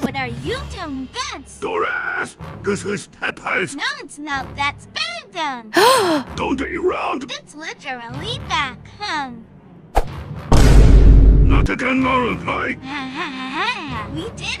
What are you doing, Vince? Doris, this is Peppers. No, it's not. That's Bangdon. Don't around. It's literally back huh? Not again, Moral Pie. we did it.